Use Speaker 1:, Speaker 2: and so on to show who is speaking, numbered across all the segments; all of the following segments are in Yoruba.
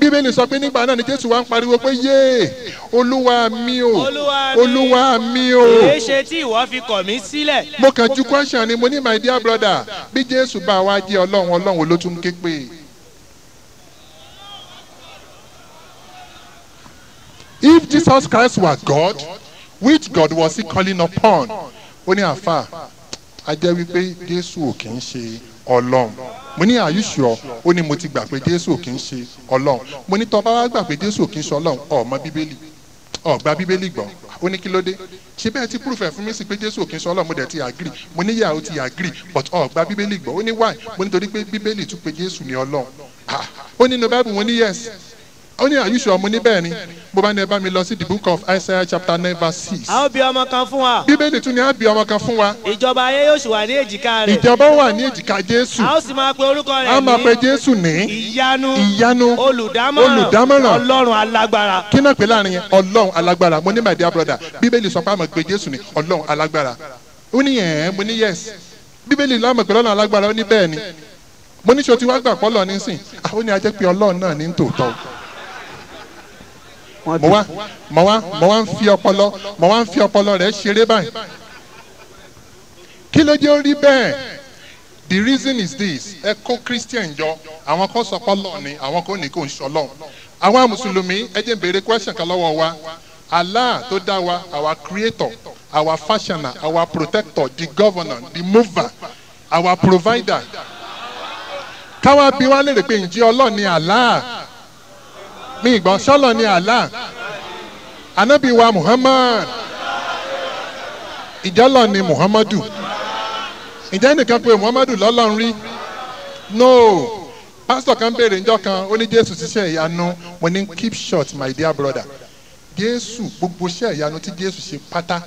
Speaker 1: bíbélì sọ pé nígbà náà ni jésù wá ń pariwo pé yéè olúwa mi o
Speaker 2: Olúwa mi.
Speaker 1: o
Speaker 2: èé ṣe tí ìwọ fi kọ̀ mí sílẹ̀.
Speaker 1: mo kàn ju question ni mo ní my dear brother bí jésù bá wa jẹ́ ọlọ́run ọlọ́run ló tún ké pé. if jesus christ was god which god was he calling upon ó ní àfà a jẹ́ wípé jésù ò kì í ṣe ọlọ́run. Mo ní are you sure? Ó ní mo ti gbà pé jésù kì í ṣe ọlọ́run. Mo ní tọ́ba wa gbà pé jésù kì í ṣe ọlọ́run ọ̀mọ bíbélì. Ọ̀gbà bíbélì gbọ́. Ó ní kí ló dé? Ṣé bẹ́ẹ̀ ti proof ẹ̀ fún mi sí pé jésù kì í ṣe ọlọ́run mo dẹ̀ ti agree. Mo ní yà ó ti agree but ọ̀gbà bíbélì gbọ́. Ó ní why? Mo ní torí pé bíbélì tún pé jésù ní ọlọ́run. Ah, ó nínú bible. Mo ní yes ó ní are you sure mo ní bẹ́ẹ̀ ni? Bó bá ní ẹ bá mi lọ sí the book of isaiah chapter nine verse six.
Speaker 2: A ó bí ọmọ kan fún wa.
Speaker 1: bíbélì tún ní á bí ọmọ kan fún wa.
Speaker 2: Ìjọba ayé yóò sì wà ní èjìká rẹ̀.
Speaker 1: ìjọba wà ní èjìká jésù.
Speaker 2: A ó sì máa pe orúkọ
Speaker 1: a máa pe
Speaker 2: rẹ̀ ní
Speaker 1: jésù ní
Speaker 2: ìyanu
Speaker 1: ìyanu
Speaker 2: olùdámọ̀ràn
Speaker 1: olùdámọ̀ràn.
Speaker 2: ọlọ́run alágbára.
Speaker 1: kí náà pè láàárín yẹn? Ọlọ́run alágbára. Mo ní my dear brother bíbélì sọ pé àmọ̀ pé jésù ní ọlọ́run alágbára. Ó ní yẹn mo ní yes. Bíbélì lọ́mọ̀ pé ọlọ́run alágbára. Ó ní bẹ́ẹ̀ ni. Mo ní sọ tí wàá gbà pọ́ lọ nísìn ó ní ajẹ́ pé ọlọ́run náà ní tòótọ́ mo wá mo wá mo wá ń fi ọpọlọ mo wá ń fi ọpọlọ rẹ ṣeré báyìí. Kí ló dé ó rí bẹ́ẹ̀? The reason is this. Ẹ kó christian jọ. Àwọn kan sọ pọ́lọ́ ni àwọn kan ní kò ń ṣọlọ́ àwọn mùsùlùmí ẹ jẹ́ béèrè question kan lọ́wọ́ wa. Allah tó dá wa our creator our fashioner our protector the governor the mover our provider. Káwá bí wá lérè pé ǹjẹ́ ọlọ́ọ̀ ni allah mi ìgbọ́n sọ́lọ̀ ni allah anabi wa muhammad. Ìjọlọ ni muhammadu. Ìjẹ́ nìkan pé muhammadu lọ́lọ́run rí? No. Pásítọ̀ kan béèrè njọ́ kan ó ní jésù ṣiṣẹ́ ìyanu. Mo ní keep short my dear brother. Jésù gbogbo iṣẹ́ ìyanu tí jésù ṣe pátá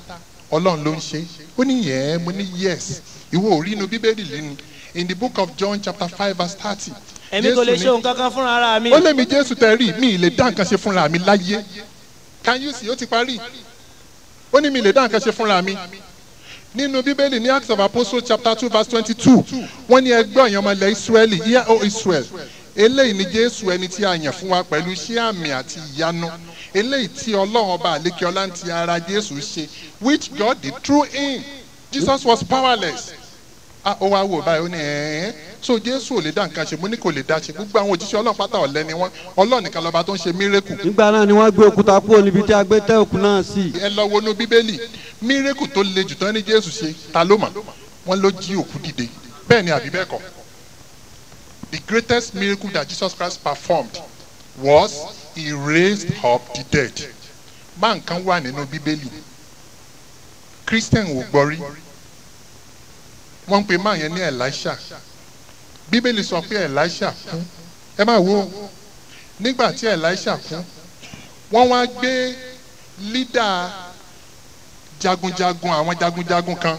Speaker 1: ọlọ́run ló ń ṣe. Ó ní yẹ́n mo ní yes. Ìwọ ò rí inú bíbélì lẹ́nu in the book of john chapter five verse thirty
Speaker 2: èmi kò lè ṣe ohun kankan fúnra ara mi.
Speaker 1: ó lé mi jésù tẹ rí mi lè dá nǹkan ṣe fúnra mi láyé. Can you see? Ó ti parí. Ó ní mi lè dá nǹkan ṣe fúnra mi. Nínú bíbélì ní acts of apostles chapter two verse twenty-two wọ́n ní ẹgbẹ́ ọ̀yàn ọmọ ilẹ̀ israẹli hear o israel eléyìí ni jésù ẹni tí a yàn fún wa pẹ̀lú iṣẹ́ àmì àti ìyanu. Eléyìí tí ọlọ́run ọba àlékè ọlá ń ti ara jésù ṣe which god did through him. Jesus was powerless ó wá wò báyìí ó ní ẹ̀ẹ́n so jésù ò lè dá nǹkan ṣe. Mo ní kò lè dá ṣe. Gbogbo àwọn òjíṣẹ́ ọlọ́run pátá ọ̀lẹ́ ni wọ́n. Ọlọ́run nìkan lọ́ba tó ń ṣe mírèkù
Speaker 3: nígbà náà ni wọ́n gbé òkúta kúrò níbi tí a gbé tẹ́ òkú náà sí.
Speaker 1: ẹ lọ wọnú bíbélì. Mírèkù tó le jù tán ní jésù ṣe. Ta ló mọ̀? Wọ́n ló jí òkú dìde. Bẹ́ẹ̀ ni àbí bẹ́ẹ̀ kọ́? The greatest miracle that jesus christ performed was he raised up the dead. Bá nǹkan wà nínú bíbélì. Christian ò gbọ́ rí wọ́n ń pe máa yẹn ní elisha bíbélì sọ pé elisha kú ẹ máa wo nígbà tí elisha kú wọ́n wá gbé lídà jagunjagun àwọn jagunjagun kan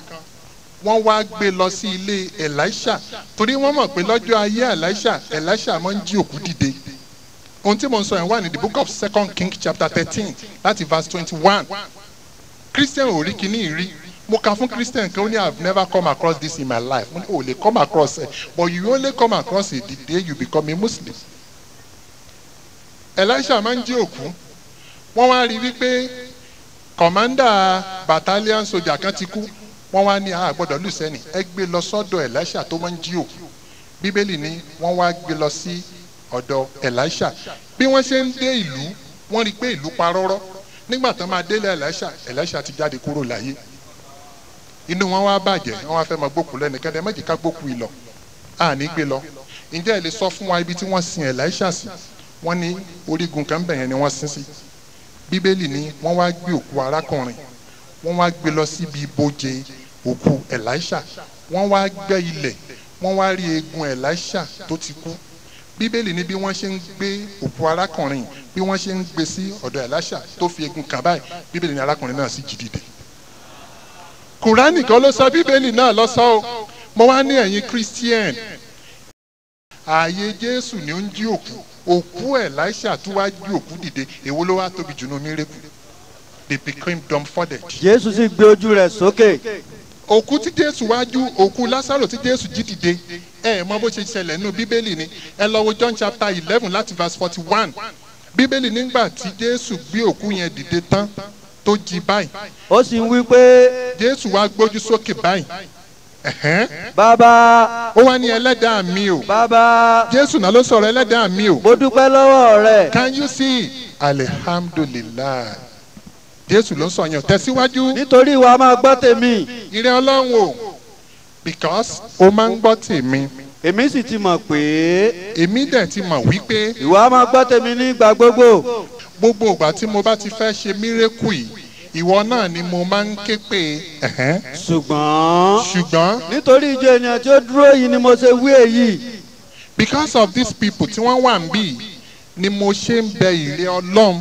Speaker 1: wọ́n wá gbé lọ sí ilé elisha torí wọ́n mọ̀ pé lọ́jọ́ ayé elisha elisha máa ń jí òkú dìde. Ohun tí mo ń sọ yẹn wà ní the book of second king chapter thirteen láti verse twenty-one. Christian ò rí kíní rí mo kà fún christian kan ó ní i never come across this in my life. Mo ní o lè come across it. But you only come across it the day you become a muslim. Elisha máa ń jí òkú. Wọ́n wá rí wípé kọ̀mándà battalion sojà kan ti kú. Wọ́n wá ní àgbọ̀dọ̀ lùsẹ́nì ẹ lọ sọ́dọ̀ elisha tó máa ń jí òkú. Bíbélì ni wọ́n wá gbé lọ sí ọ̀dọ̀ elisha. Bí wọ́n ṣe ń dé ìlú wọ́n rí i pé ìlú parọ́rọ́. Nígbà tó máa délé elisha elisha ti jáde kúrò láyé inú wọn wá bàjẹ́ wọn wá fẹ́ máa gbókù lẹ́nìkan ẹ méjì ká gbókù yìí lọ. Àní gbé lọ. Ǹjẹ́ ẹ lè sọ fún wa ibi tí wọ́n sin elisha sí? Wọ́n ní orígun kan bẹ̀yẹn ni wọ́n sin sí. Bíbélì ni wọ́n wá gbé òkú arákùnrin. Wọ́n wá gbé lọ síbi ibojì òkú elisha wọ́n wá gbẹ́ ilẹ̀. Wọ́n wá rí eegun elisha tó ti kú. Bíbélì ni bí wọ́n ṣe ń gbé òkú arákùnrin bí wọ́n ṣe ń gbé sí ọ̀dọ̀ elisha tó fi eegun kàn báyìí bíbélì ni arákùnrin náà sì jí dìde kùránì kan ló sọ bíbélì náà sọ o. Mo wá ní ẹ̀yin christian ààyè jésù ni ó ń jí òkú. Òkú elisha tó wá jí òkú dìde èwo ló wá tóbi jù ní mírèkù they became dumbfounded.
Speaker 3: jésù sì gbé ojú rẹ̀ sókè.
Speaker 1: Òkú tí jésù wá jú òkú lásàrò tí jésù jí dìde. Ẹ mọ bó ṣe ṣẹlẹ̀ nínú bíbélì ni. Ẹ lọ wo john chapter eleven láti verse forty one bíbélì nígbà tí jésù gbé òkú yẹn dìde tán tó jí báyìí.
Speaker 3: Ó sì ń wí pé
Speaker 1: jésù wá gbójú sókè báyìí.
Speaker 3: Bàbá.
Speaker 1: Ó wá ní ẹlẹ́dàá mi o.
Speaker 3: Bàbá.
Speaker 1: Jésù náà ló sọ̀rọ̀ ẹlẹ́dàá mi o.
Speaker 3: Mo dúpẹ́ lọ́wọ́ rẹ̀.
Speaker 1: Can you see? Alihamdulilayi jésù ló sọ yẹn tẹ̀síwájú.
Speaker 3: Nítorí ìwà máa gbọ́ tèmi.
Speaker 1: Ìrẹ́ ọlọ́run o. Because o máa ń gbọ́ tèmi
Speaker 3: èmi sì ti mọ̀ pé
Speaker 1: èmi dẹ̀ ti mọ̀ wípé
Speaker 3: ìwà máa gbọ́ tèmi nígbà gbogbo
Speaker 1: gbogbo ìgbà tí mo bá ti fẹ́ ṣe mírèkù yìí ìwọ náà ni mo máa ń ké pé
Speaker 3: ṣùgbọ́n
Speaker 1: ṣùgbọ́n
Speaker 3: nítorí ìjọ ènìyàn tí ó dúró yìí ni mo ṣe wí èyí
Speaker 1: because of these people tí wọ́n wà ń bì ni mo ṣe ń bẹ ìrẹ́ ọlọ́run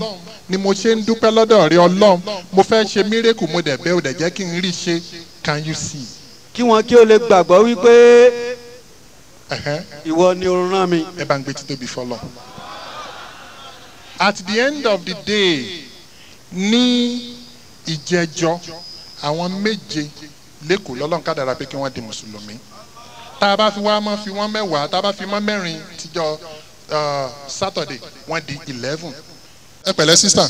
Speaker 1: ni mo ṣe ń dúpẹ́ lọ́dọ̀ rẹ ọlọ́run mo fẹ́ ṣe mírèkù mo dẹ̀ bẹ́ ò dẹ̀ jẹ́ kí n rí ṣe can you see.
Speaker 3: kí wọn kí o lè gbàgbọ́ wípé. Ìwọ ni o rán mi.
Speaker 1: ẹ bá ń gbé títóbi fọlọ. at the end of the day ní ìjẹjọ àwọn méje lẹ́kọ̀ọ́ lọ́lọ́run kádàrà pé kí wọ́n di mùsùlùmí tá a bá fi wá mọ́ fi wọ́n mẹ́wàá tá a bá fi mọ́ mẹ́rin tíjọ uh, saturday wọ́n di eleven. ẹ pẹ̀lẹ́ sísá.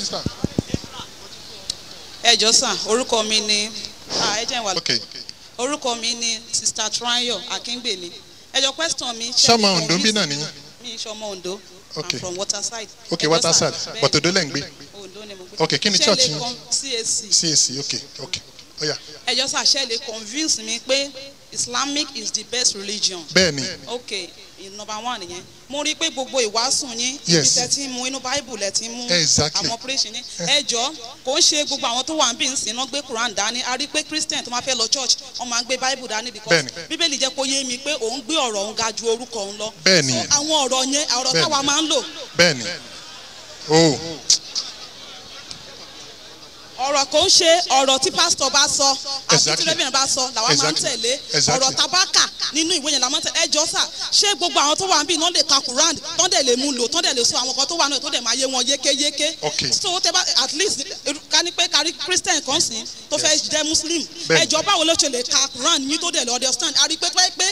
Speaker 4: ẹ jọ sàn orúkọ mi ni ah, ẹ jẹ́ ìwà orúkọ mi ni sista trayo akíngbèmí ẹ jọ question mi.
Speaker 1: sọmọ ondo bí náà nìyí.
Speaker 4: mi sọmọ ondo
Speaker 1: Ok.
Speaker 4: i'm from waterside.
Speaker 1: ok waterside but odo lẹ́ ń gbé.
Speaker 4: ondo ni mo gbé.
Speaker 1: Ok, kí ni church yín?
Speaker 4: cac
Speaker 1: cac ok ok ó yá
Speaker 4: ẹ jọ sà ṣe lè convince mi pé islamic is the best religion.
Speaker 1: bẹ́ẹ̀ ni
Speaker 4: ok number one yẹn mo rí i pé gbogbo ìwàásù yín ibi tẹ ti ń mu inú bible lẹ ti ń mú àwọn operation yín. Ẹ jọ kò ń ṣe gbogbo àwọn tó wà ń bí nsìn náà gbé quran dání. A rí i pé christian tó máa fẹ́ lọ church wọ́n máa ń gbé bible dání because
Speaker 1: Bẹ́ẹ̀ni.
Speaker 4: bíbélì jẹ́ kó yé mi pé òun gbé ọ̀rọ̀ òun ga ju orúkọ òun lọ.
Speaker 1: Bẹ́ẹ̀ni.
Speaker 4: àwọn ọ̀rọ̀ yẹn ọ̀rọ̀
Speaker 1: Bẹ́ẹ̀ni.
Speaker 4: táwa máa ń lò.
Speaker 1: Bẹ́ẹ̀ ni oh
Speaker 4: ọ̀rọ̀ kò ń ṣe ọ̀rọ̀ tí pásítọ̀ bá sọ àti tí rẹ́bìnrin bá sọ làwa máa ń tẹ̀lé. Ọ̀rọ̀ tabaka nínú ìwé yẹn la máa ń tẹ̀lé ẹjọ́ sà ṣé gbogbo àwọn tó wà níbí náà lè ka quran tán dẹ̀ lè mú lò tán dẹ̀ lè sọ àwọn kan tó wà náà tó dẹ̀ máa yé wọn yékéyéké? So tẹ bá at least ká ní pé kárí christian kan sí tó fẹ́ jẹ́ muslim. Ẹjọ́ báwo ló ṣe lè ka quran yín tó dẹ̀ lè understand? A rí pé pé pé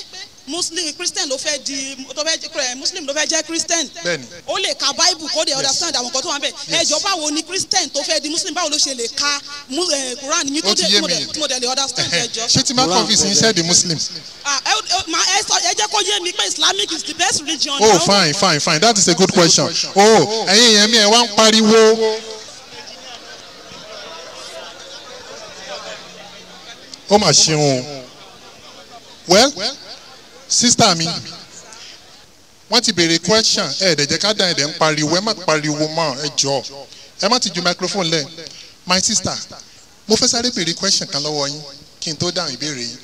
Speaker 4: muslim christian ló fẹ́ di tó fẹ́ jẹ́ muslim ló fẹ́ jẹ́ christian.
Speaker 1: Bẹ́ẹ̀ni.
Speaker 4: ó lè ka bible kó dẹ̀ understand àwọn kan tó wà bẹ̀ ẹjọ́ báwo ni christian tó fẹ́ di muslim báwo ló ṣe lè ka eh, quran? Yín tó tí mo dẹ̀- lè understand ẹjọ́
Speaker 1: ṣé tí má convince yín ṣe di muslim.
Speaker 4: Ah, ẹ jẹ́ kó yé mi pé islamic is the best religion.
Speaker 1: oh fine fine fine. That is a good question. oh ẹ̀yin yẹn mi ẹ̀ wá ń pariwo. ó mà ṣeun o. Well sister mi wọ́n ti béèrè question. Ẹ̀ ẹ̀dẹ̀ jẹ́ ká dá ẹ̀dẹ̀ ń pariwo. Ẹ má pariwo mọ́. Ẹ jọ. Ẹ má ti ju microphone lẹ̀. My sister mo fẹ́ sáré béèrè question kan lọ́wọ́ yín kí n tó dáhùn ìbéèrè yín.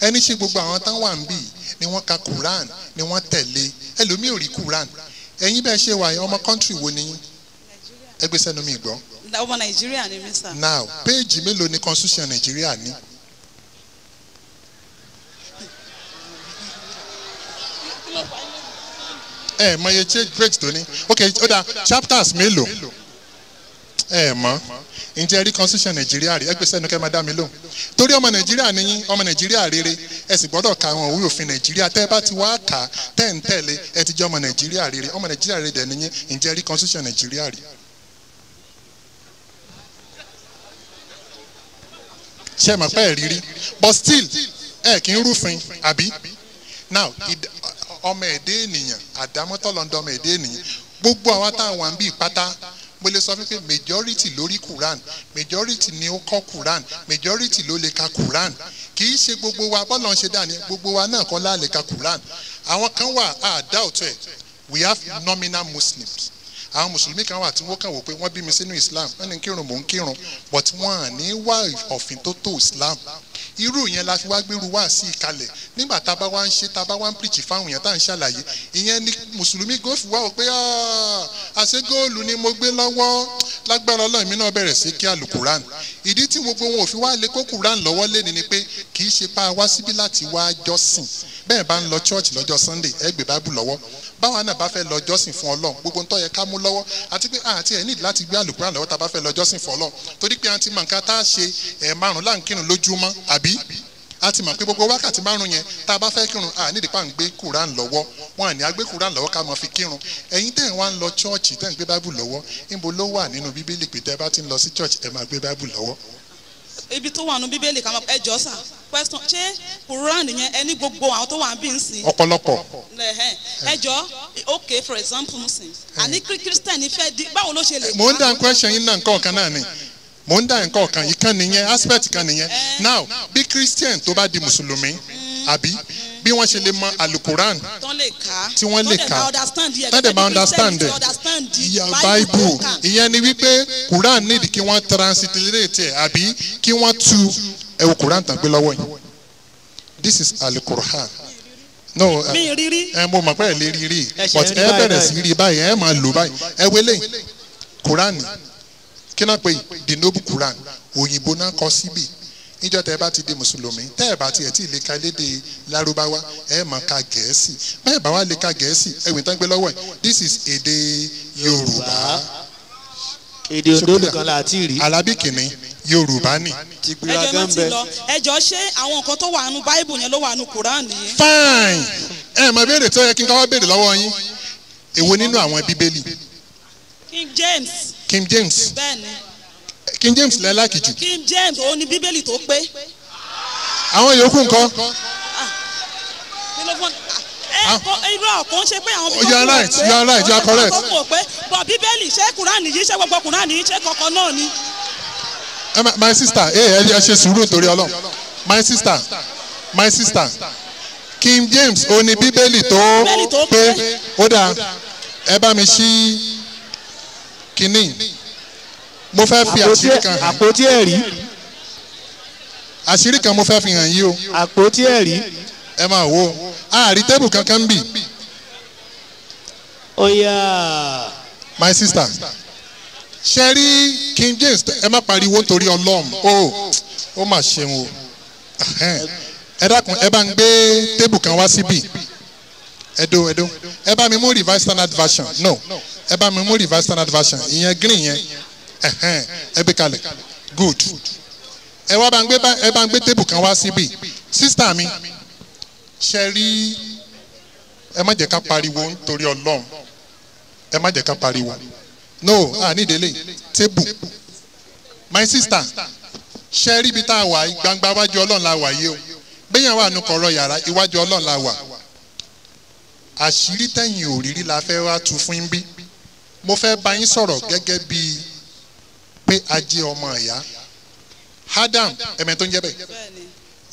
Speaker 1: Ẹni ṣe gbogbo àwọn táwọn wà ń bì ni wọ́n ka quran ni wọ́n tẹ̀lé. Ẹlòmíì ò rí quran. Ẹ̀yin bẹ́ẹ̀ ṣe wà ọmọ country wo ni yín? Ẹgbẹ́ sẹ́nu mi gbọ́.
Speaker 4: Ọmọ nàìjíríà ni mí sà.
Speaker 1: now péèjì mélòó ni constitution nàìjíríà ní. Ẹ mọ iye breaks tó ní? Ok ó dà chapters mélòó? Ẹ mọ. Ǹjẹ́ rí constitution nàìjíríà rí? Ẹgbẹ́ sẹ́nu kẹ́ máa dá mi lóhùn. Torí ọmọ nàìjíríà ni yín ọmọ nàìjíríà rere. Ẹ sì gbọ́dọ̀ ka àwọn òwe òfin nàìjíríà. Tẹ́ ẹ bá ti wá kà tẹ́ ẹ̀ ń tẹ̀lé ẹ ti jẹ́ ọmọ nàìjíríà rere. Ọmọ nàìjíríà rere dẹ̀ ni yín. Ǹjẹ́ rí constitution nàìjíríà rí. ṣe mọ̀ pé ẹ̀ but still ẹ kì í rúfin àbí? Now ọmọ ẹ̀dẹ́ ènìyàn àdámọ́tọ́ lọ́ndọ̀ ọmọ ẹ̀dẹ́ ènìyàn. Gbogbo àwa tá a wà ń mo lè sọ pé majority lórí quran majority ni ó kọ́ quran majority ló lè ka quran. Kì í ṣe gbogbo wa bọ́lá ń ṣe dání gbogbo wa náà kọ́ láà lè ka quran. Àwọn kan wà á doubt ẹ̀. We have nominal muslims. Àwọn mùsùlùmí kan wà tí wọ́n kàn wò pé wọ́n bí mi sínú islam. Wọ́n ní kírun mò ń kírun but wọ́n à ní wá ọ̀fìn tó tó islam irú yẹn la fi wá gbèrú wá sí ìkalẹ̀ nígbà tá a bá wá ń ṣe tá a bá wá ń pìrìtì fáwọn èèyàn tá à ń ṣàlàyé ìyẹn ni mùsùlùmí gòfù wá wò pé "Ah, àṣẹ góòlù ni mo gbé lọ́wọ́? Lágbára ọlọ́run mi náà bẹ̀rẹ̀ sí kí alukuran ìdí tí gbogbo wọn ò fi wá lé kó kuran lọ́wọ́ lé ni pé kì í ṣe pa wá síbí láti wá jọ́sìn. Bẹ́ẹ̀ bá ń lọ church lọ́jọ́ sunday ẹ gbé bábù lọ́wọ́. Báwa náà bá fẹ́ lọ jọ́sìn fún ọlọ́run gbogbo ń tọ́ yẹ ká mú lọ́wọ́ àti pé àti ẹ̀ nídìí láti gbé alukuran lọ́wọ́ tá a bá fẹ́ lọ jọ́sìn fún ọlọ́run. Torí pé mọ̀ nǹkan tá a ṣe ẹ̀ márùn láǹkírun lójúmọ́ àbí? A ti mọ̀ pé gbogbo wákàtí márùn yẹn tá a bá fẹ́ kírun a nídìí pa ń gbé kuran lọ́wọ́. Wọn à ní agbé kuran lọ́wọ́ ká máa fi kírun. Ẹ̀yin tẹ̀ ń wá ń lọ chọ́ọ̀chì tẹ̀ ń gbé báìbù lọ́wọ́ níbo ló wà nínú bíbélì pé tẹ́ bá ti ń lọ sí chọ́ọ̀chì ẹ máa gbé báìbù lọ́wọ́.
Speaker 4: ibi tó wà nù bíbélì kan ẹ jọ sà question ṣé quran yẹn ẹni gbogbo àwọn tó wà ń bí ń sìn?
Speaker 1: Ọ̀pọ̀lọpọ̀.
Speaker 4: Ẹ jọ ok for example musin àní kí christian fẹ́ di báwo ló ṣe lè
Speaker 1: mò ń dá question yín náà nǹkan kan náà ni mò ń dá nǹkan kan yìí kan nìyẹn aspect kan nìyẹn. Now bí christian tó bá di mùsùlùmí àbí bí wọ́n ṣe lè mọ
Speaker 4: kà
Speaker 1: Tí wọ́n lè kà. Tán dẹ̀ máa understand ẹ̀.
Speaker 4: understand
Speaker 1: ìyá
Speaker 4: Bible
Speaker 1: ìyẹn ni wípé quran need kí wọ́n transliterate ẹ̀ àbí kí wọ́n tu ẹ̀wù quran tàn gbé lọ́wọ́ yìí. This is alukur'an no uh,
Speaker 4: mi rírí.
Speaker 1: ẹ mo mọ̀ pé ẹ lè rí rí
Speaker 2: Ẹ
Speaker 1: but ẹ bẹ̀rẹ̀ sí rí báyìí ẹ máa lò báyìí. Ẹ wele quran kí náà pé the noble quran? Òyìnbó náà kọ síbì níjọ́ tẹ́ ẹ bá ti di mùsùlùmí tẹ́ ẹ bá tiẹ̀ tí ì lè ka lédè lárúbáwá ẹ máa ka gẹ̀ẹ́sì. Bẹ́ẹ̀ bá wà lè ka gẹ̀ẹ́sì ẹ̀wìn tán gbé lọ́wọ́ ẹ̀. This is èdè yorùbá.
Speaker 2: Èdè òdo nìkan á ti rí.
Speaker 1: alábì kìíní yorùbá ni.
Speaker 3: Ti
Speaker 4: ẹjọ
Speaker 3: gan
Speaker 4: ti lọ. Ẹjọ ṣé àwọn nǹkan tó wà nù bible yẹn ló wà nù quran yìí?
Speaker 1: Fine. Ẹ mọ béèrè tó yẹ kí n káwá béèrè lọ́wọ́ yín. Èwo nínú àwọn bíbélì?
Speaker 4: King james
Speaker 1: king james.
Speaker 4: Ni
Speaker 1: king james lẹ́láàkì jù.
Speaker 4: King james òun ni bíbélì tó pé.
Speaker 1: Àwọn yòókù ńkọ́?
Speaker 4: Ló fún ẹ kọ irú ọ̀kan ṣe pé àwọn
Speaker 1: You are right, you are right, you are correct.
Speaker 4: kò pé. Bọ̀ bíbélì ṣé quran yìí ṣé gbogbo quran yìí ṣé kankan náà ni?
Speaker 1: Ma- my sister ẹ ẹ ẹ ṣe sùúrù nítorí ọlọ́run. My sister my sister king james ó ní bíbélì tó
Speaker 4: Bíbélì tó
Speaker 1: pé.
Speaker 4: pé.
Speaker 1: ó dáa. Ẹ bá mi ṣí kínní? Mo fẹ́ fi àṣírí kan hàn.
Speaker 2: àpótí ẹ̀rí.
Speaker 1: Àṣírí kan mo fẹ́ fi hàn yín o.
Speaker 2: Àpótí ẹ̀rí.
Speaker 1: Ẹ máa wo. Àárí tébù kankan bì
Speaker 2: yá
Speaker 1: my sister. Ṣe rí king james? Ẹ má pariwo nítorí ọlọ́run. O ó mà ṣeun o. Ẹ dákun ẹ bá ń gbé tébù kan wá síbì ẹdó ẹdó ẹ bá mi mú revised standard version. No ẹ bá mi mú revised standard version. Ìyẹn green yẹn. Ẹhẹ́n. ẹ gbé kalẹ̀. Good. Ẹ wá bá ń gbé ẹ bá ń gbé tébù kan wá síbì sísítà mi ṣe rí ẹ má jẹ́ ká pariwo nítorí ọlọ́run. Ẹ má jẹ́ ká pariwo. No a ní ìdílé tébù my sister ṣe rí ibi tá a wà gbangba iwájú ọlọ́run la wà yìí o. Bẹ́yàn wà nù kọ̀rọ̀ yàrá iwájú ọlọ́run la wà. Àṣírí tẹ̀yìn òrírí la fẹ́ wá tu fún bí mo fẹ́ bá yín sọ̀rọ̀ gẹ́gẹ́ bíi pé a jẹ́ ọmọ ìyá. Adam ẹ̀mẹ́ tó ń jẹ́ bẹ́ẹ̀.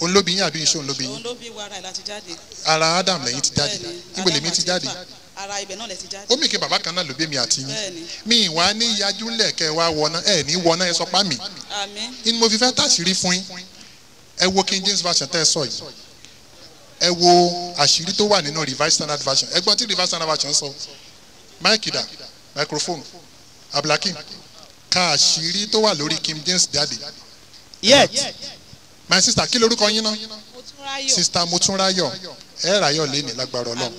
Speaker 1: Òun ló bí yín àbí iṣẹ́ òun ló bí yín?
Speaker 4: Bí ẹ̀
Speaker 1: ara adam lẹ́yìn ti jáde. Níbo lèmi ti jáde?
Speaker 4: ara ibẹ̀ náà lẹ̀ ti jáde.
Speaker 1: Ó mì kí bàbá kan náà ló bí mi àti yín. Mi ìwà ní ìyájú lẹ̀kẹ́ wa wọná. Ẹ̀ ní wọná ẹ sọ pa
Speaker 4: àmín.
Speaker 1: Ni mo fi fẹ́ tàṣírí fún yín. Ẹ wo king james version tẹ́ ẹ sọ yìí. Ẹ wo àṣírí tó wà nínú revised standard version. Ẹ gbọ́n tí revised standard version sọ. Máìkì dà microphone. Abdulhakeem ka àṣírí tó wà lórí king james jáde.
Speaker 2: Yet.
Speaker 1: My sister kí lorúkọ yín náà sister motunrayo ẹ ráyọ̀ lẹ́nìí lágbára ọlọ́run.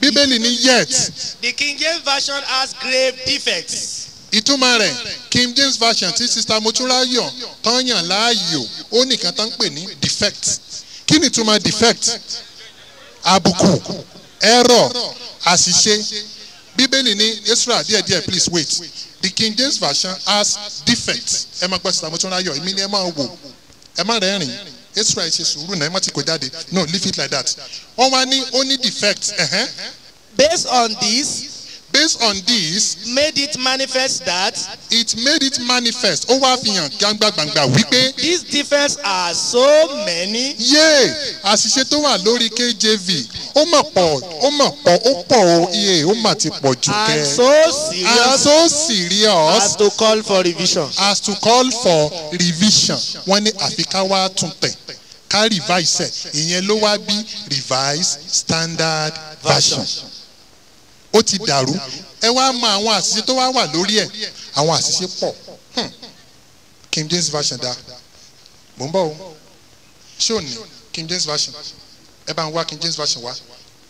Speaker 1: Bíbélì ní yet.
Speaker 5: The King James Version has grave defects.
Speaker 1: ìtumọ̀ rẹ̀ king james version tí sista motunrayo tán yàn láàyò ó nìkan tán ń pè ní defect. Kí ni ìtumọ̀ defect? Àbùkù error àṣìṣe bíbélì ní israel díẹ̀ díẹ̀ please wait. The king james version has defect. Ẹ máa gbọ́ sista motunrayo èmi ni ẹ máa wò. Ẹ má rẹ́rìn israel ṣe sùúrù náà ẹ má ti kó jáde. No leave it like that. Wọ́n wá ní ó ní defect. Ẹ̀hẹ́n.
Speaker 5: Based on this,
Speaker 1: based on this
Speaker 5: made it manifest that
Speaker 1: it made it manifest. Ó wá fi hàn gbangba-gbangba wípé
Speaker 5: these defects are so many.
Speaker 1: Yé àṣìṣe tó wà lórí kjv ó mà pọ̀ ó mà pọ̀ ó pọ̀ o iye ó mà ti pọ̀ jù
Speaker 5: and
Speaker 1: kẹ́
Speaker 5: so
Speaker 1: and
Speaker 5: serious
Speaker 1: so serious
Speaker 5: as to call for revision.
Speaker 1: as to call for revision. Wọ́n ní àfi ká wá tún tẹ̀ ká revise ẹ̀. Ìyẹn ló wá bí revised standard version ó ti dàrú. Ẹ wá mọ àwọn àṣìṣe tó wá wà lórí ẹ̀. Àwọn àṣìṣe pọ̀. Hmm. king james version dá. Mò ń bọ̀ o. Ṣé ò ní? King james version. Ẹ bá ń wá king james version wá.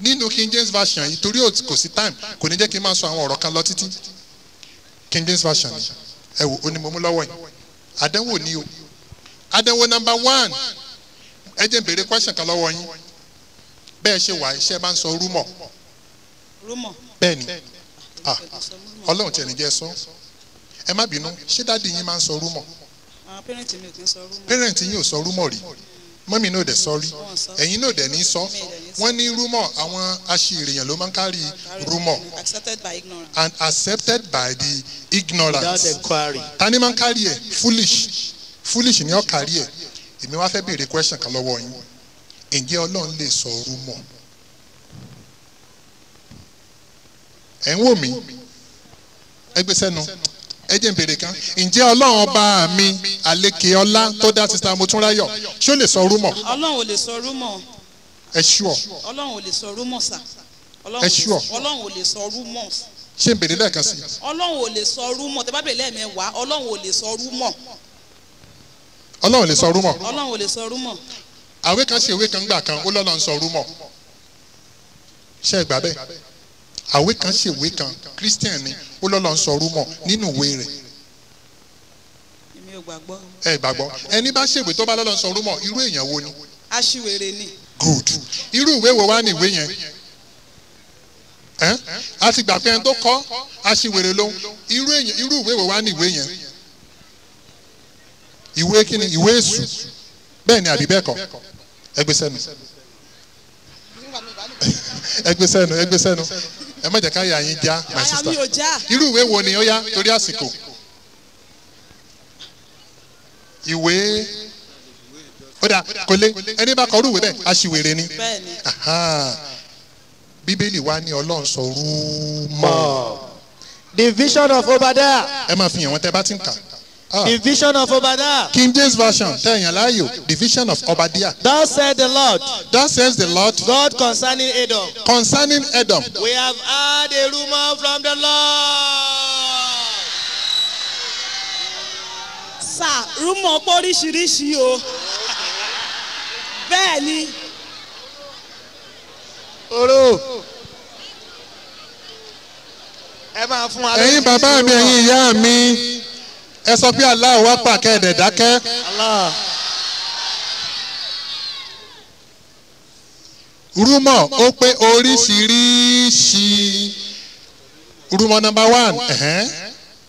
Speaker 1: Nínú king james version yìí torí kò sí time kò ní jẹ́ kí n máa sọ àwọn ọ̀rọ̀ kan lọ títí. King james version. Ni ẹ wò ó ní mo mú lọ́wọ́ yìí. Àdánwò ni o. Àdánwò number one. Ẹ jẹ́ n béèrè question kan lọ́wọ́ yín. Bẹ́ẹ̀ ṣe wà iṣẹ́ bá ń sọ rúmọ̀
Speaker 4: rúmọ̀
Speaker 1: bẹ́ẹ̀ ni ah ọlọ́run tiẹ̀ ní jẹ́ sọ. Ẹ má bínú ṣé dáàdi yín máa ń sọ rúmọ̀? Parent yín ò sọ rúmọ̀ rí. Mọ́mí náà dẹ̀ sọ rí. Ẹ̀yin náà dẹ̀ ní sọ. Wọ́n ní rúmọ̀ àwọn aṣèrèyàn ló máa ń kárí rúmọ̀.
Speaker 4: accepted by ignorance.
Speaker 1: And accepted by the ignorance. Ta ni máa ń kárí ẹ̀? Foolish. Foolish ni ó kárí ẹ̀. Èmi wá fẹ́ béèrè question kan lọ́wọ́ yín. Ǹjẹ́ ọlọ́run lè sọ rúmọ̀ ẹ̀ ń wò mí. Ẹ gbé sẹ́nu. Ẹ jẹ́ n béèrè kan. Ǹjẹ́ ọlọ́run ọba mi àlekè ọlá tó dá sista motúnráyọ̀ ṣó lè sọ rúmọ̀?
Speaker 4: Ọlọ́run ò lè sọ rúmọ̀.
Speaker 1: Ẹ ṣúọ̀.
Speaker 4: Ọlọ́run ò lè sọ rúmọ̀ sà.
Speaker 1: Ẹ
Speaker 4: ò
Speaker 1: sure?
Speaker 4: ọlọ́run ò lè sọ rúmọ̀.
Speaker 1: Ṣé n béèrè lẹ́ẹ̀kan sí
Speaker 4: ọlọ́run ò lè sọ rúmọ̀. Tẹ bá bèrè lẹ́ẹ̀mẹ́wàá ọlọ́run ò lè sọ rúmọ̀.
Speaker 1: Ọlọ́run lè sọ rúmọ̀.
Speaker 4: Ọlọ́run ò lè sọ rúmọ̀.
Speaker 1: Àwé kan ṣe ìwé kan gbà kan ó àwé kan ṣe ìwé kan. Christian ni. Ó lọ́nà ń sọ rúmọ̀ nínú ìwé rẹ̀. Ẹ gbàgbọ́. Ẹni bá ṣèwé tó bá lọ́nà ń sọ rúmọ̀ irú èèyàn wo ni?
Speaker 4: Aṣiwèrè ni.
Speaker 1: Good. Irú ìwé wo wá ní ìwé yẹn? Ẹ́n a ti gbà pé ẹni tó kọ́ aṣiwèrè lóhun irú ìwé wo wá ní ìwé yẹn? Ìwé kíni ìwé èṣù. Bẹ́ẹ̀ ni àbí bẹ́ẹ̀ kọ́? Ẹgbẹ́ sẹ́nu. Ẹgbẹ́ sẹ́nu ẹgbẹ́ sẹ́nu ẹ má jẹ́ ká yà yín já my sister. irú ìwé wo ni ó yá torí àsìkò? Ìwé. Ó dà kò lé ẹni bá kọ irú ìwé bẹ́ẹ̀ aṣiwèrè ni. Bíbélì wa ní ọlọ́run sọ rúmọ̀
Speaker 2: the vision of obadiah.
Speaker 1: Ẹ máa fi hàn wọn tẹ bá ti ń kà Ah.
Speaker 2: the vision of obadiah.
Speaker 1: King james version tẹ̀yàn láàyò the vision of obadiah.
Speaker 2: Thus said the lord.
Speaker 1: That says the lord.
Speaker 2: God concerning edom.
Speaker 1: Concerning edom.
Speaker 2: We have heard a rumour from the lord.
Speaker 4: sà rúmọ̀ pọ̀ oríṣiríṣi o. Bẹ́ẹ̀ ni.
Speaker 2: Oro. Ẹ máa fún wa.
Speaker 1: ẹ̀yin bàbá mi ẹ̀yin ìyá mi ẹ sọ pé aláwọ̀ wá pàkẹ́ ẹ̀dẹ̀ dákẹ́.
Speaker 2: Allah.
Speaker 1: rúmọ̀ ó pé oríṣiríṣi. Rúmọ̀ number one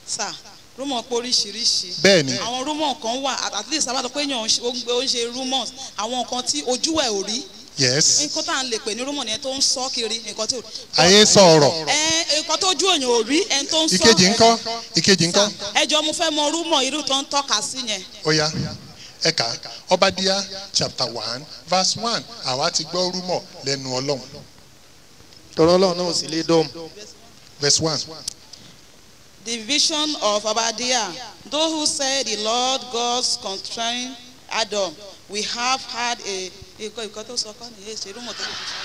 Speaker 4: sà rúmọ̀ pọ̀ oríṣiríṣi.
Speaker 1: Bẹ́ẹ̀ ni.
Speaker 4: Àwọn rúmọ̀ kan wà at- least sábà tó pé èèyàn ó ń ṣe rúmọ̀ àwọn nǹkan tí ojú ẹ̀ ò rí
Speaker 1: yes.
Speaker 4: Nǹkan tá à ń lè pè ní rúmọ̀ nìyẹn tó ń sọ kiri nǹkan ò
Speaker 1: ayé sọ̀rọ̀
Speaker 4: ẹ nǹkan tó ojú èèyàn ò rí ẹni tó ń sọ
Speaker 1: ìkejì ńkọ́? Ìkejì ńkọ́?
Speaker 4: ẹ jọ mo fẹ́ mọ rúmọ̀ irú tó ń tọ́ka sí yẹn.
Speaker 1: Ó yá. Ẹ̀ka ọbadíà chapter one verse one àwa ti gbọ́ rúmọ̀ lẹ́nu ọlọ́run.
Speaker 2: Tọrọ ọlọrun náà sì lè dọ́m.
Speaker 1: verse one.
Speaker 4: The vision of Obadiah. Those who said the Lord God's constrained Adam we have had a nǹkan nǹkan tó sọ kọ́ nìyẹn ṣe rúmọ̀ tó lè fi sọ.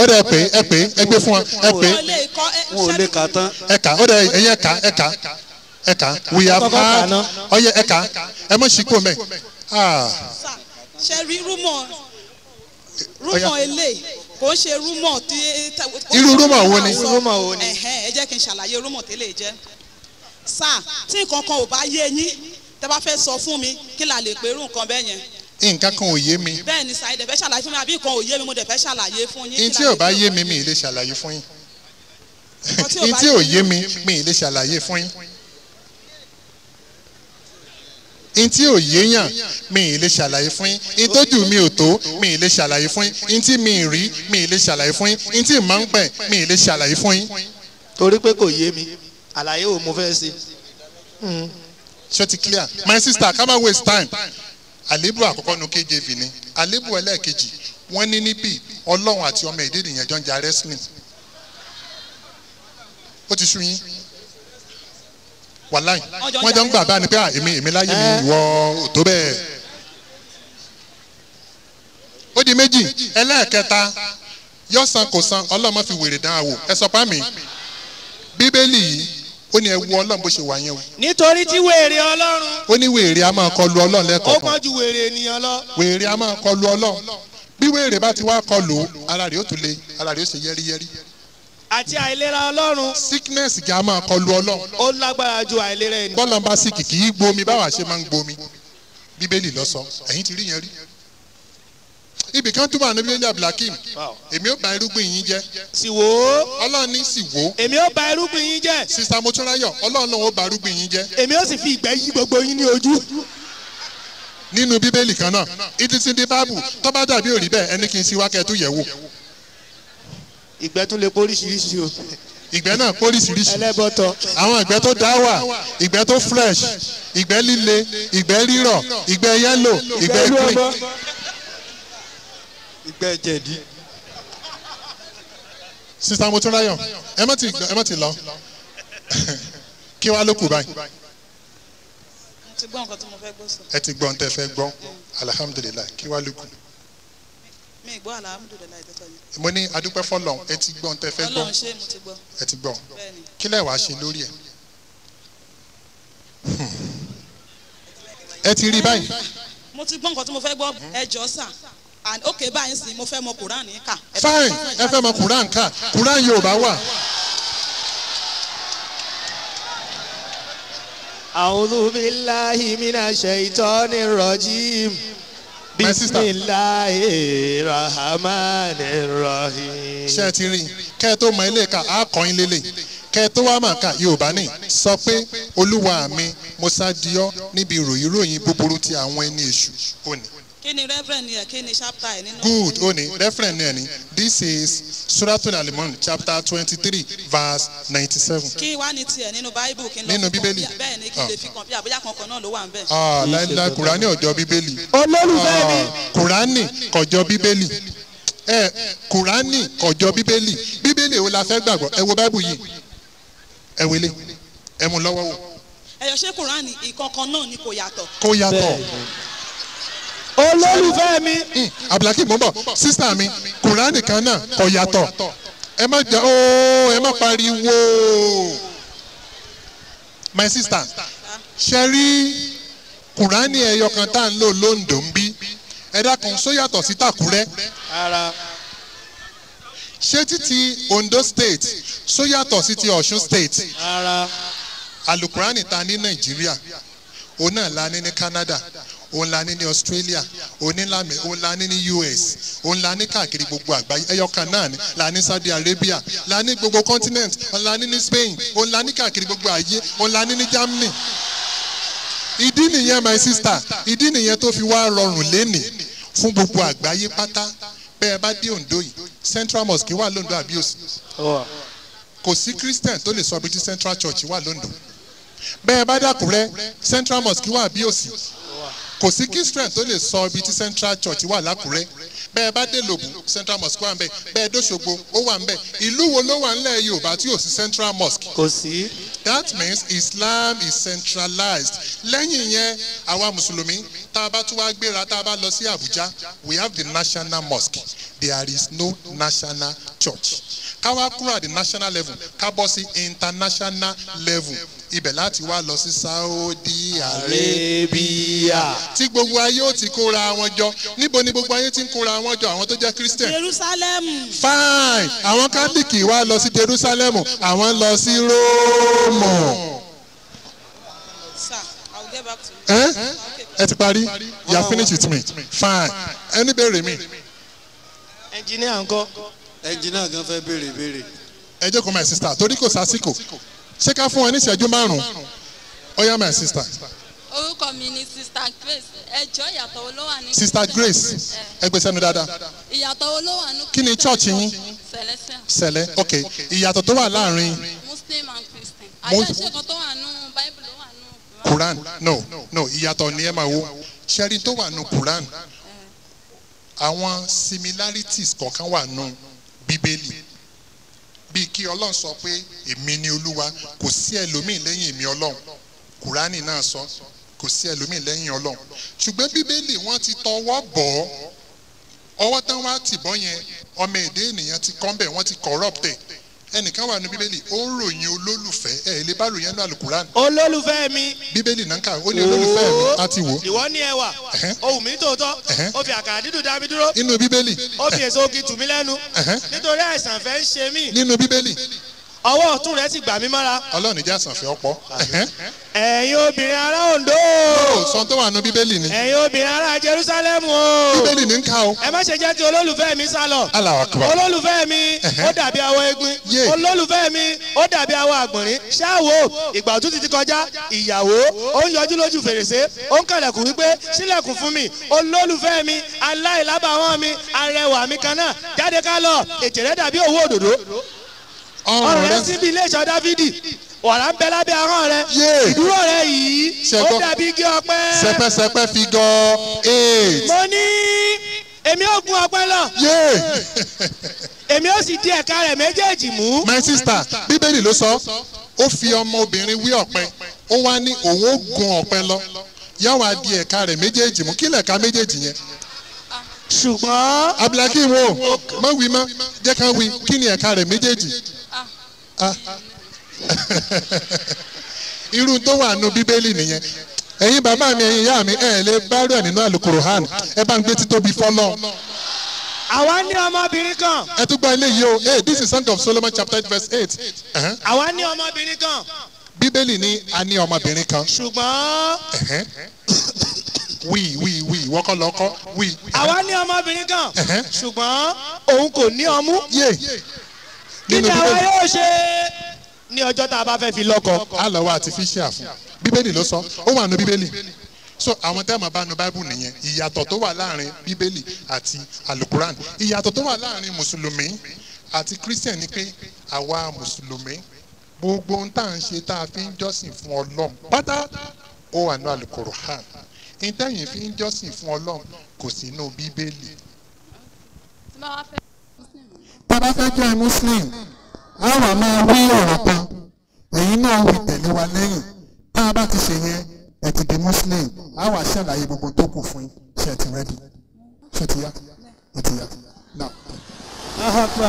Speaker 1: Ó dẹ̀ pé ẹ pé ẹ gbé fún wa ẹ pé
Speaker 4: wọ́n ẹ
Speaker 3: ò lè kà tán.
Speaker 1: Ẹ̀ka ó dẹ̀ ẹ̀yẹ ẹ̀ka ẹ̀ka we have
Speaker 2: Kọ́kọ́ kà
Speaker 1: had
Speaker 2: ná.
Speaker 1: ọyẹ ẹ̀ka ẹ mọ̀ sí kò mẹ́. Ah.
Speaker 4: Ṣe rí rúmọ̀ rúmọ̀ eléyìí kò ń ṣe rúmọ̀ tí
Speaker 1: Irú rúmọ̀ wo ni?
Speaker 2: Rúmọ̀ wo ni?
Speaker 4: ẹ jẹ́ kí n ṣàlàyé rúmọ̀ tẹ́lẹ̀ jẹ́. Sà tí nǹkan kan ò bá yé yín tẹ́ bá fẹ́ sọ fún mi kí la lè pèrú nǹkan bẹ́ẹ̀ yẹn
Speaker 1: nǹkan kan ò yé mi.
Speaker 4: Bẹ́ẹ̀ ni sà ẹ dẹ̀ fẹ́ ṣàlàyé fún mi àbí nǹkan ò yé mi mo dẹ̀ fẹ́ ṣàlàyé fún yín. Kí
Speaker 1: n
Speaker 4: la
Speaker 1: tí
Speaker 4: lè
Speaker 1: ò bá yé mi mi ì lè ṣàlàyé fún yín.
Speaker 4: Nǹkan tí ò yé
Speaker 1: mi mi ì lè ṣàlàyé fún yín. n tí ò yéèyàn mi ì lè ṣàlàyé fún yín. N tójú mi ò tó mi ì lè ṣàlàyé fún yín. N tí mi ì rí mi ì lè ṣàlàyé fún yín. N tí mà ń pẹ̀ mi ì lè ṣàlàyé fún yín.
Speaker 2: Torí pé kò yé mi. Àlàyé wo mo fẹ́ ṣe.
Speaker 1: ṣé ti clear? My sister ká má waste time àlébù àkọ́kọ́ nu kjv ni. Àlébù ẹlẹ́ẹ̀kejì wọ́n ní níbí ọlọ́run àti ọmọ èdè nìyẹn jọ ń ja wrestling. Ó ti sú yín? Wàláì. Wọ́n jọ ń gbà bá ni pé èmi èmi láyé mi ìwọ ò tó bẹ́ẹ̀. Ó di méjì. Ẹlẹ́ẹ̀kẹta yọ san kò san ọlọ́run má fi wèrè dán àwò ẹ sọ pa mí. Bíbélì yìí ó ní ẹ wo ọlọ́run bó ṣe wà yẹn o.
Speaker 2: Nítorí tí wèrè ọlọ́run.
Speaker 1: Ó ní wèrè a máa kọlu ọlọ́run
Speaker 2: ó
Speaker 1: lẹ́ẹ̀kọ̀ọ̀kan
Speaker 2: pọ́n ju wèrè ènìyàn lọ.
Speaker 1: wèrè a máa kọlu ọlọ́run. Bí wèrè bá ti wá kọlu ara rẹ̀ ó tún le ara rẹ̀ ó ṣe yẹ́rìyẹ́rì
Speaker 2: àti àìlera ọlọ́run.
Speaker 1: Sickness kì á máa kọlu ọlọ́run.
Speaker 2: Ó lágbára ju àìlera ènìyàn.
Speaker 1: bọ́lá ń bá sí kìkì í gbomi báwa ṣe máa ń gbomi. Bíbélì lọ sọ ẹ̀yin ti rí yẹn rí ibì kan túbọ̀ àná bíbélì abdulhakeem.
Speaker 5: Wow.
Speaker 1: èmi ò bá irúgbìn yín jẹ́.
Speaker 5: Sì wò ó.
Speaker 1: Ọlọ́run ní sì wò ó.
Speaker 5: Èmi ó ba irúgbìn yín jẹ́.
Speaker 1: Sista motúnráyọ̀ ọlọ́run náà ó bá irúgbìn yín jẹ́.
Speaker 5: Èmi ó sì fi ìgbẹ́ yí gbogbo yín ní ojú.
Speaker 1: nínú bíbélì kan náà it is in the bible. Tó bá dàbí òrí bẹ́ẹ̀ ẹni kì í sí wákẹ́ tó yẹ̀ wò.
Speaker 5: Ìgbẹ́ tún lè póríṣiríṣi o.
Speaker 1: Ìgbẹ́ náà póríṣiríṣi.
Speaker 5: Ẹlẹ́bọ̀tọ̀.
Speaker 1: Àwọn ìgbẹ́ tó dá wà ìgbẹ́ tó fresh ìgbẹ́ líle ìgbẹ́ rírọ̀ ìgbẹ́ yẹ́lò ìgbẹ́ green
Speaker 3: ìgbẹ́ jẹ̀dí.
Speaker 1: sista motúnráyọ̀ ẹ má ti ẹ má ti lọ. Kí wàá ló kù báyìí?
Speaker 4: Mo ti gbọ́ nǹkan tí mo fẹ́ gbọ́ sọ
Speaker 1: ẹ ti gbọ́ ń tẹ́ fẹ́ gbọ́. Alihamudulilayi kí wàá ló kù
Speaker 4: mi gbọ́ alhamdulilayi tó tọ́ yìí.
Speaker 1: Mo ní adúpẹ́ fọlọ́n ẹ ti gbọ́ ń tẹ́ fẹ́ gbọ́.
Speaker 4: Ọlọ́run ṣé mo ti gbọ́.
Speaker 1: Ẹ ti gbọ́. Kí lẹ̀ wàá ṣe lórí ẹ̀? Ẹ ti rí báyìí.
Speaker 4: Mo ti gbọ́ nǹkan tí mo fẹ́ gbọ́. Ẹ jọ sà and ok báyìí sì mo fẹ́ mọ quran yìí kà ẹ bá-
Speaker 1: fine ẹ fẹ́ mọ quran ká quran yorùbá wà
Speaker 5: أعوذ بالله من الشيطان الرجيم
Speaker 1: My
Speaker 5: بسم
Speaker 1: sister.
Speaker 5: الله الرحمن الرحيم
Speaker 1: ṣé ẹ ti rí kẹ́ ẹ tó mọ ilé ká á kọ́ yín lélẹ̀ kẹ́ ẹ tó wá mà ká yorùbá ní sọ pé olúwa mi mo ṣáàdìọ́ níbi ìròyìn ròyìn búburú ti àwọn ẹni èṣù òní.
Speaker 4: kí ni reverend yẹ kí ni chapter ẹ nínú.
Speaker 1: good òní reference ní ẹni this is suratul alimon chapter twenty-three verse ninety-seven.
Speaker 4: kí wá ní tiẹ̀ nínú bible kí n lọ fi
Speaker 1: Bíbélì?
Speaker 4: compare. bẹ́ẹ̀ ni kí n lè fi kọ̀ǹpì àbújá kankan náà ló wà ń bẹ̀.
Speaker 1: ah láìláì kùránì ọjọ́ bíbélì.
Speaker 5: olólùfẹ́ mi
Speaker 1: kùránì kọjọ bíbélì ẹ kùránì kọjọ bíbélì bíbélì wo la fẹ́ gbàgbọ́ ẹ wo báìbù yìí ẹ wele ẹ mú lọ́wọ́ wò
Speaker 4: ẹ̀yọ̀ ṣé quran ìkankan náà ni kò yàtọ̀.
Speaker 1: kó yàtọ̀
Speaker 5: olólùfẹ́ mi.
Speaker 1: Hmm, abdulhakeem ń bọ̀. Sísá mi kùránì kan náà kọ yàtọ̀. Ẹ má jẹ ooo ẹ má pariwo. My sister ṣe rí kùránì ẹyọ kan tá à ń lò lóńdó ń bí? Ẹ dákun só yàtọ̀ sí tàkúrẹ́?
Speaker 5: Ara.
Speaker 1: Ṣé títí ondo state só yàtọ̀ sí ti ọ̀ṣun state?
Speaker 5: Ara.
Speaker 1: Alukurani ta ní nàìjíríà òun náà la ní ní canada òun la ní ní australia òun ní lámì òun la ní ní us òun la ní káàkiri gbogbo àgbáyé. Ẹyọkan náà ni la ní saudi arabia la ní gbogbo continent òun la ní ní spain òun la ní káàkiri gbogbo ayé òun la ní ní germany. Ìdí nìyẹn my sister ìdí nìyẹn tó fi wá rọrùn lénìí fún gbogbo àgbáyé pátá. Bẹ́ẹ̀ bá dé ondo yìí central mosque wà lóńdó àbí òsì? Kò sí christian tó lè sọ tí central church wà lóńdó. Bẹ́ẹ̀ bá dàkúrẹ́ central mosque wà bí òsì kò sí christian tó lè sọ ibi tí central church wà lákúrẹ́ bẹ́ẹ̀ bá dé lòbù central mosque wà ń bẹ̀. Bẹ́ẹ̀ dóṣogbo ó wà ń bẹ̀. Ìlú wo ló wà ńlẹ̀ yorùbá tí ò sí central mosque?
Speaker 5: Kò sí.
Speaker 1: That means islam is centralized. Lẹ́yìn yẹn àwa mùsùlùmí tá a bá tún wá gbéra tá a bá lọ sí abuja we have the national mosque. There is no national church. Ká wá kúrò at the national level ká bọ́ sí international level ibẹ̀ láti wá lọ sí saudi arabia. Tí gbogbo ayé ó ti kóra wọn jọ. Níbo ni gbogbo ayé ti ń kóra wọn jọ? Àwọn tó jẹ́ christian.
Speaker 4: Jerusalem.
Speaker 1: Fine. Àwọn kátólíìkì wá lọ sí jerusalem. Àwọn lọ sí róòmù
Speaker 4: sir i will get back to you.
Speaker 1: ẹ ti parí? You are finish with me. Fine. Ẹni béèrè mi.
Speaker 5: Ẹnjìníà ńkọ́?
Speaker 3: Ẹnjìnà gan fẹ́ béèrè béèrè.
Speaker 1: ẹ jókòó my sister. Torí kò sásìkò ṣé ká fún wọn ní ìṣẹ́jú márùn-ún ó yá my sister
Speaker 6: orúkọ mi ni sister grace ẹjọ ìyàtọ̀ wo ló wà ní.
Speaker 1: sister grace ẹ gbé sẹ́nu dáadáa
Speaker 6: ìyàtọ̀ wo ló wà ní.
Speaker 1: Kí ni church yín?
Speaker 6: celestial
Speaker 1: sẹlẹ ok ìyàtọ̀ tó wà láàárín
Speaker 6: muslim and christian. Àjọṣe kan tó wà nù bible ló wà nù.
Speaker 1: quran no no ìyàtọ̀ ni ẹ máa wo ṣẹ́rí tó wà nù quran àwọn similarities kọ̀ọ̀kan wà nù bíbélì bíi kí ọlọ́run sọ pé èmi ni olúwa. Kò sí ẹlòmíì lẹ́yìn èmi ọlọ́run. Kùránì náà sọ kò sí ẹlòmíì lẹ́yìn ọlọ́run. Ṣùgbọ́n bíbélì wọ́n ti tọwọ́ bọ̀ ọ́. Ọwọ́ tán wá tìbọn yẹn ọmọ èdè ènìyàn ti kọ́ bẹ̀ wọ́n ti corrupt ẹnìkan wà ní bíbélì ó ń ròyìn olólùfẹ́. Ẹ̀ lè bá ròyìn ẹnu àlùkùránì
Speaker 5: olólùfẹ́ mi.
Speaker 1: Bíbélì náà ń kà ó ní olólùfẹ́ mi. Á ti wò
Speaker 5: ìwọ ní ẹwà. Ohun mi tòótọ́. Ó fi àkàrà dídùn dá mi dúró.
Speaker 1: Nínú bíbélì.
Speaker 5: Ó fi èso ogi tù mí lẹ́nu. Nítorí àìsàn fẹ́ ń ṣe mí.
Speaker 1: Nínú bíbélì
Speaker 5: ọwọ́ ọ̀tún rẹ̀ sì gbà mí mọ́ra.
Speaker 1: ọlọ́run ìjà sànfẹ́ ọ̀pọ̀.
Speaker 5: ẹ̀yin obìnrin ará Ondo.
Speaker 1: sọ tó wà nù bíbélì ni.
Speaker 5: ẹ̀yin obìnrin ará Jerusalem o.
Speaker 1: bíbélì ní ń ká o.
Speaker 5: ẹ má ṣe jẹ́ kí olólùfẹ́ mi sá lọ.
Speaker 1: Allahu Akbar.
Speaker 5: olólùfẹ́ mi ó dàbí awọ egbin. Olólùfẹ́ mi ó dàbí awọ àgbọ̀nrín. ṣáàwó ìgbà òtún ti ti kọjá ìyàwó ó ń yọjú lójú fèrèsé ó ń kàlẹ̀kùn wípé sílẹ̀kùn fún mi olólùfẹ́ mi aláìlábàwọ́n mi arẹwà mi kan náà jáde ká lọ ètè rẹ dàbí òwú òdòdó
Speaker 1: ọrùn
Speaker 5: rẹ síbi ilé ìṣọ́ dáfídì. Wàrà ń bẹ lábẹ́ ahọ́n rẹ. Ìdúró rẹ yìí ó dàbí igi ọpẹ.
Speaker 1: Sẹpẹsẹpẹ fi gan eight.
Speaker 5: mo ní èmi ò gun ọpẹ lọ. Èmi ò sì di ẹ̀ka rẹ̀ méjèèjì mú.
Speaker 1: My sister bíbélì ló sọ ó fi ọmọbìnrin wí ọ̀pẹ. Ó wá ní òun ó gun ọ̀pẹ lọ. Yóò wá di ẹ̀ka rẹ̀ méjèèjì mú. Kí lẹ̀ka méjèèjì yẹn.
Speaker 5: ṣùgbọ́n
Speaker 1: abdulhakeem wo wí má jẹ́ ká wí kí ni ẹ̀ka rẹ̀ méjèèjì. Irú tó wà nù bíbélì nìyẹn. Ẹ̀yin bàbá mi ẹ̀yin ìyá mi ẹ̀ lè bá rẹ̀ nínú àlùkùránì ẹ bá ń gbé títóbi fọ́lọ́
Speaker 5: àwa ní ọmọbìnrin kan.
Speaker 1: Ẹ tún gba eléyìí o. Hey this is song of solomon chapter eight verse eight.
Speaker 5: Àwa ní ọmọbìnrin kan.
Speaker 1: Bíbélì ní a ní ọmọbìnrin kan.
Speaker 5: Ṣùgbọ́n
Speaker 1: wí wí wí wọ́kọ́ lọ́kọ́ wí.
Speaker 5: àwa ní ọmọbìnrin kan. Ṣùgbọ́n òun kò ní ọmú kí ni àwa yóò ṣe. Ní ọjọ́ tá a bá fẹ́ fi lọ́kọ.
Speaker 1: á lọ wá artificial fún bíbélì ló sọ. Ó wà nù bíbélì. So àwọn tẹ́ ẹ̀ máa bá nu báíbù nìyẹn. Ìyàtọ̀ tó wà láàárín bíbélì àti alukuran. Ìyàtọ̀ tó wà láàárín mùsùlùmí àti christian ni pé àwa mùsùlùmí gbogbo ohun tá à ń ṣe tá a fi ń jọ́sìn fún ọlọ́run pátá ó wà ní alukuran. Ìtẹ̀yìn fi ń jọ́sìn fún ọlọ́run kò sí inú bíbélì.
Speaker 6: tí bá wá fẹ́ muslim
Speaker 1: tá a bá fẹ́ jẹ́ muslim wà máa wí ọ̀rọ̀ kan. Ẹ̀yin náà wí tẹ̀lé wa lẹ́yìn. Tá a bá ti ṣe yẹn ẹ ti di muslim. A wà ṣàlàyé gbogbo tó kù fún yín. Ṣe ti rẹ́dí ṣe ti yá? Ẹ ti yá. Now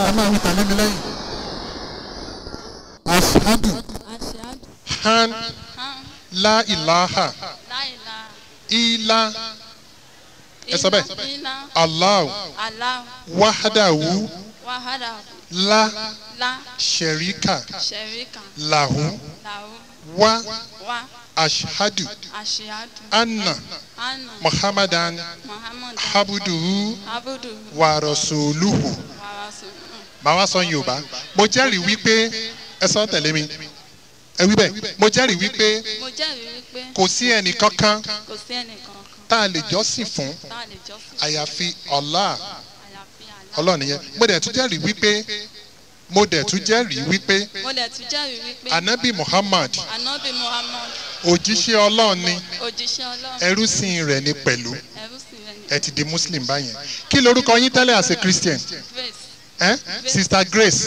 Speaker 1: ẹ máa wí tẹ̀lé mi lẹ́yìn. ashadu han la ilaha ila ẹ sọ bẹ́ẹ̀. Allah wahdahu
Speaker 6: wàhálà
Speaker 1: la. Sherika. Wa.
Speaker 6: Wá aṣáájú
Speaker 1: anna. Muhammadan.
Speaker 6: Muhammad
Speaker 1: abuduhu
Speaker 6: abudu
Speaker 1: wa rasuluhu. màá wá sọ yorùbá. Mo jẹ́rìí wípé ẹ sọ tẹ̀lé mi. Ẹ wí bẹ́ẹ̀. Mo jẹ́rìí wípé kò sí ẹnì kankan tá a lè jọ́sìn fún. àyàfi Allah ọlọ́run nìyẹn. Mo dẹ̀ tún jẹ́rìí wípé mo dẹ̀ tún jẹ́rìí wípé anabi muhammad
Speaker 6: anabi muhammad
Speaker 1: òjíṣẹ́ ọlọ́run ni.
Speaker 6: ọlọ́run.
Speaker 1: Ẹrúsìn rẹ̀ ni pẹ̀lú.
Speaker 6: Ẹrú
Speaker 1: ẹ ti di muslim báyẹn. Kí lorúkọ yín tẹ́lẹ̀ as a christian? Eh? sister grace.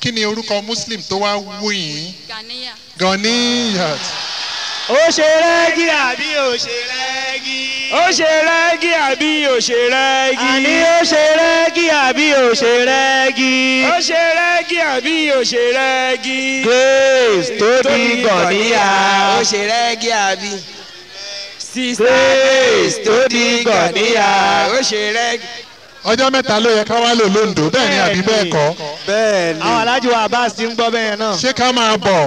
Speaker 1: Kí ni orúkọ muslim tó wá wù yín?
Speaker 6: Ganiya
Speaker 1: ganiyat
Speaker 5: ó ṣe rẹ́gí àbí ó ṣe rẹ́gí.
Speaker 7: ó ṣe rẹ́gí àbí ò ṣe rẹ́gí.
Speaker 5: àní ó ṣe rẹ́gí àbí ó ṣe rẹ́gí.
Speaker 7: ó ṣe rẹ́gí àbí ò ṣe rẹ́gí.
Speaker 5: grace tó di gọ̀níyà.
Speaker 8: ó ṣe rẹ́gí àbí.
Speaker 7: sista
Speaker 5: grace tó di gọ̀níyà.
Speaker 8: ó ṣe rẹ́gí.
Speaker 1: ọjọ́ mẹ́ta ló yẹ ká wá lò lóńdó bẹ́ẹ̀ ni àbí bẹ́ẹ̀ kọ́
Speaker 3: bẹ́ẹ̀ ni
Speaker 5: àwọn alájò abbas ti ń gbọ́ bẹ́ẹ̀ náà.
Speaker 1: ṣé ká máa bọ̀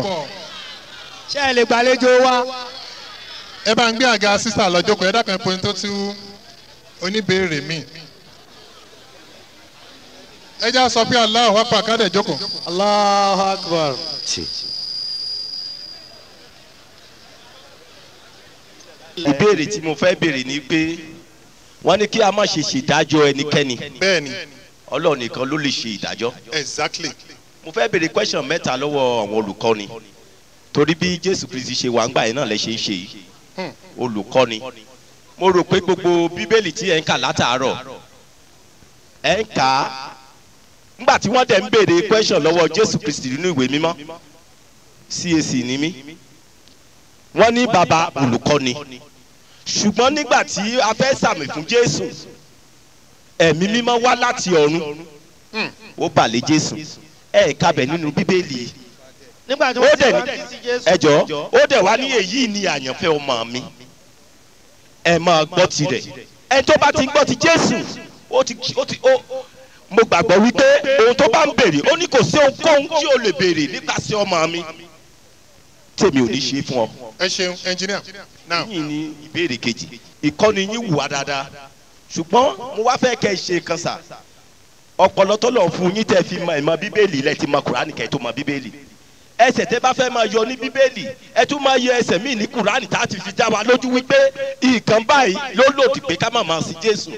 Speaker 5: ṣé ẹ lè gbàlejò wa.
Speaker 1: ẹ bá ń gbé àga sísà lọ́jọ́ kan ẹ dákun ẹ̀pọ̀ tó tú oníbèrè mi. Ẹ já sọ pé wá pa àkádẹ̀ jókòó.
Speaker 5: Allahu akbar.
Speaker 9: ìbéèrè tí mo fẹ́ béèrè ni pé wọ́n ní kí a má ṣe ṣèdájọ́ ẹnikẹ́ni.
Speaker 1: Bẹ́ẹ̀ ni
Speaker 9: ọlọ́run nìkan ló lè ṣe ìdájọ́.
Speaker 1: Exactly.
Speaker 9: Mo fẹ́ béèrè question mẹ́ta lọ́wọ́ àwọn olùkọ́ni torí bí jésù kristi ṣe wà ń gbà yín náà lẹ ṣe ń ṣe yìí. Olùkọ́ni. Mo rò pé gbogbo bíbélì tí ẹ̀ ń kà látàárọ̀ ẹ̀ ń kà á. Nígbà tí wọ́n dẹ̀ ń béèrè question lọ́wọ́ jésù kristi nínú ìwé mímọ́ cac ní mí. Wọ́n ní baba olùkọ́ni. Ṣùgbọ́n nígbà tí a fẹ́ sàmì fún jésù ẹ̀mí mímọ́ wá láti ọ̀run. Ó balẹ̀ jésù. Ẹ̀ nínú bíbélì. yìí
Speaker 5: nígbà tí
Speaker 9: ó
Speaker 5: wọ́n
Speaker 9: dẹ̀
Speaker 5: ti
Speaker 9: ní
Speaker 5: wá sí jésù.
Speaker 9: ẹ jọ ó dẹ̀ wá ní èyí ni àyànfẹ́ ọmọ mi. Ẹ máa gbọ́ tirẹ̀. Ẹ tó bá ti gbọ́ ti jésù ó ti ó ti ó mo gbàgbọ́ wípé ohun tó bá ń béèrè ó ní kò sí ohunkóhun tí o lè béèrè nípasẹ̀ ọmọ mi. Tèmi ò ní ṣe fún ọ.
Speaker 1: ẹ ṣeun engineer. Now.
Speaker 9: Yìí ni ìbéèrè kejì. Ìkọ́ni yín wùwà dáadáa. Ṣùgbọ́n mo wá fẹ́ kẹ́ ẹ ṣe kan sà. Ọpọlọ tó lọ fún yín tẹ́ fi mọ ìmọ̀ bíbélì lẹ ti mọ kùránì kẹ́ tó mọ bíbélì ẹsẹ̀ tẹ́ bá fẹ́ máa yọ ní bíbélì ẹ tún máa yọ ẹsẹ̀ míì ní kùránì tá a ti fi já wa lójú wípé nǹkan ló lòdì pé ká má máa sin jésù